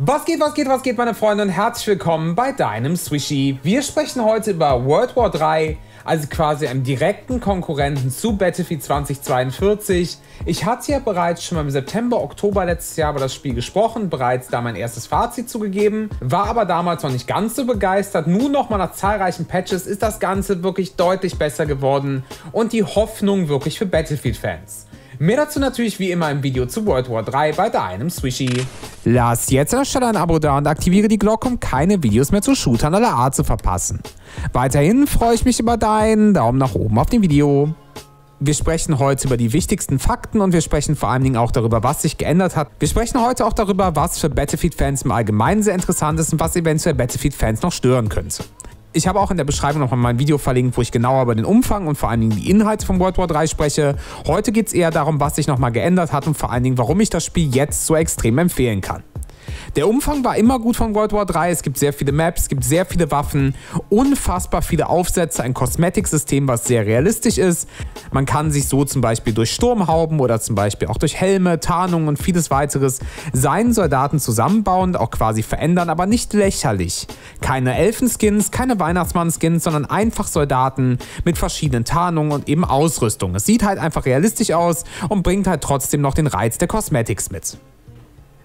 Was geht, was geht, was geht, meine Freunde und herzlich willkommen bei deinem Swishy. Wir sprechen heute über World War 3, also quasi einem direkten Konkurrenten zu Battlefield 2042. Ich hatte ja bereits schon mal im September, Oktober letztes Jahr über das Spiel gesprochen, bereits da mein erstes Fazit zugegeben, war aber damals noch nicht ganz so begeistert. Nun nochmal nach zahlreichen Patches ist das Ganze wirklich deutlich besser geworden und die Hoffnung wirklich für Battlefield-Fans. Mehr dazu natürlich wie immer im Video zu World War 3 bei deinem Swishy. Lass jetzt an der Stelle ein Abo da und aktiviere die Glocke, um keine Videos mehr zu Shootern aller Art zu verpassen. Weiterhin freue ich mich über deinen Daumen nach oben auf dem Video. Wir sprechen heute über die wichtigsten Fakten und wir sprechen vor allen Dingen auch darüber, was sich geändert hat. Wir sprechen heute auch darüber, was für Battlefield-Fans im Allgemeinen sehr interessant ist und was eventuell Battlefield-Fans noch stören könnte. Ich habe auch in der Beschreibung nochmal mein Video verlinkt, wo ich genauer über den Umfang und vor allen Dingen die Inhalte von World War 3 spreche. Heute geht es eher darum, was sich nochmal geändert hat und vor allen Dingen, warum ich das Spiel jetzt so extrem empfehlen kann. Der Umfang war immer gut von World War 3. Es gibt sehr viele Maps, es gibt sehr viele Waffen, unfassbar viele Aufsätze, ein Kosmetiksystem, was sehr realistisch ist. Man kann sich so zum Beispiel durch Sturmhauben oder zum Beispiel auch durch Helme, Tarnungen und vieles weiteres seinen Soldaten zusammenbauen, auch quasi verändern, aber nicht lächerlich. Keine Elfenskins, keine Weihnachtsmann-Skins, sondern einfach Soldaten mit verschiedenen Tarnungen und eben Ausrüstung. Es sieht halt einfach realistisch aus und bringt halt trotzdem noch den Reiz der Cosmetics mit.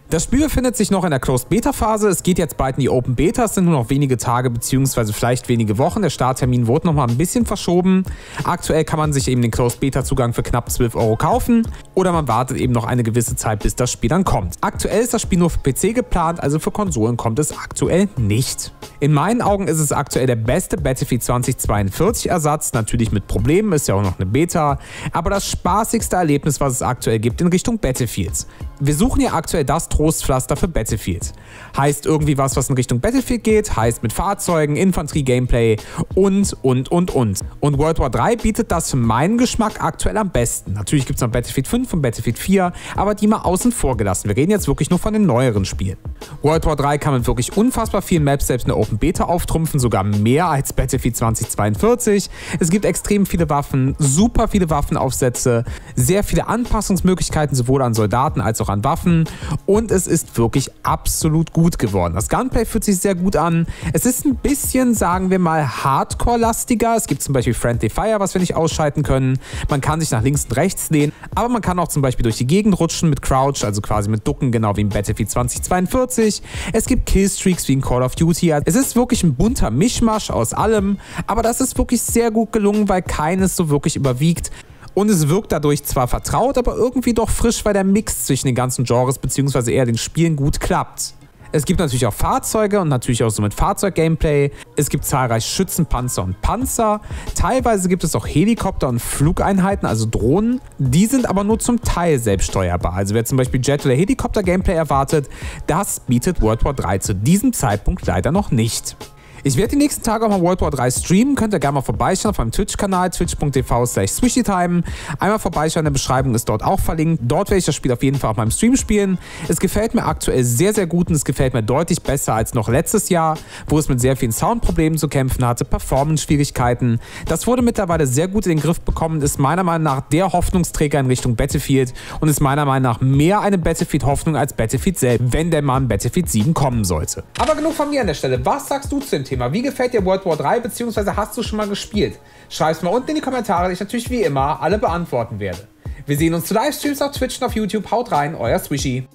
Das Spiel befindet sich noch in der Closed Beta Phase. Es geht jetzt bald in die Open Beta. Es sind nur noch wenige Tage bzw. vielleicht wenige Wochen. Der Starttermin wurde noch mal ein bisschen verschoben. Aktuell kann man sich eben den Closed Beta Zugang für knapp 12 Euro kaufen oder man wartet eben noch eine gewisse Zeit, bis das Spiel dann kommt. Aktuell ist das Spiel nur für PC geplant, also für Konsolen kommt es aktuell nicht. In meinen Augen ist es aktuell der beste Battlefield 2042 Ersatz, natürlich mit Problemen, ist ja auch noch eine Beta, aber das spaßigste Erlebnis, was es aktuell gibt in Richtung Battlefields. Wir suchen ja aktuell das Trostpflaster für Battlefield. Heißt irgendwie was, was in Richtung Battlefield geht, heißt mit Fahrzeugen, Infanterie-Gameplay und, und, und, und. Und World War 3 bietet das für meinen Geschmack aktuell am besten. Natürlich gibt es noch Battlefield 5 und Battlefield 4, aber die mal außen vor gelassen. Wir reden jetzt wirklich nur von den neueren Spielen. World War 3 kann mit wirklich unfassbar vielen Maps selbst in der Open Beta auftrumpfen, sogar mehr als Battlefield 2042. Es gibt extrem viele Waffen, super viele Waffenaufsätze, sehr viele Anpassungsmöglichkeiten sowohl an Soldaten als auch an Waffen und es ist wirklich absolut gut geworden. Das Gunplay fühlt sich sehr gut an. Es ist ein bisschen, sagen wir mal, Hardcore-lastiger. Es gibt zum Beispiel Friendly Fire, was wir nicht ausschalten können. Man kann sich nach links und rechts lehnen, aber man kann auch zum Beispiel durch die Gegend rutschen mit Crouch, also quasi mit Ducken, genau wie im Battlefield 2042. Es gibt Killstreaks wie in Call of Duty. Es ist wirklich ein bunter Mischmasch aus allem, aber das ist wirklich sehr gut gelungen, weil keines so wirklich überwiegt. Und es wirkt dadurch zwar vertraut, aber irgendwie doch frisch, weil der Mix zwischen den ganzen Genres bzw. eher den Spielen gut klappt. Es gibt natürlich auch Fahrzeuge und natürlich auch so mit Fahrzeug-Gameplay. Es gibt zahlreich Schützenpanzer und Panzer. Teilweise gibt es auch Helikopter und Flugeinheiten, also Drohnen. Die sind aber nur zum Teil selbststeuerbar. Also wer zum Beispiel Jet- oder Helikopter-Gameplay erwartet, das bietet World War 3 zu diesem Zeitpunkt leider noch nicht. Ich werde die nächsten Tage auch mal World War 3 streamen. Könnt ihr gerne mal vorbeischauen auf meinem Twitch-Kanal, twitch.tv slash swishytime. Einmal vorbeischauen, in der Beschreibung ist dort auch verlinkt. Dort werde ich das Spiel auf jeden Fall auf meinem Stream spielen. Es gefällt mir aktuell sehr, sehr gut und es gefällt mir deutlich besser als noch letztes Jahr, wo es mit sehr vielen Soundproblemen zu kämpfen hatte, Performance-Schwierigkeiten. Das wurde mittlerweile sehr gut in den Griff bekommen, ist meiner Meinung nach der Hoffnungsträger in Richtung Battlefield und ist meiner Meinung nach mehr eine Battlefield-Hoffnung als Battlefield selbst, wenn denn mal ein Battlefield 7 kommen sollte. Aber genug von mir an der Stelle. Was sagst du zu dem Thema? Thema. Wie gefällt dir World War 3, beziehungsweise hast du schon mal gespielt? Schreib es mal unten in die Kommentare, die ich natürlich wie immer alle beantworten werde. Wir sehen uns zu Livestreams auf Twitch und auf YouTube. Haut rein, euer Swishy.